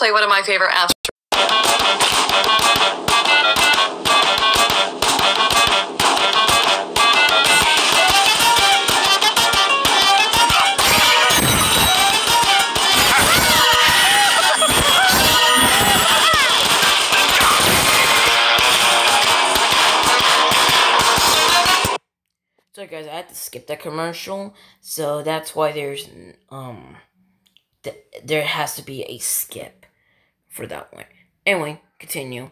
Play one of my favorite apps. Sorry guys, I had to skip that commercial, so that's why there's um th there has to be a skip for that one. Anyway, continue.